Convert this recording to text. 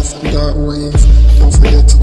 podcast and dot waves. Don't forget to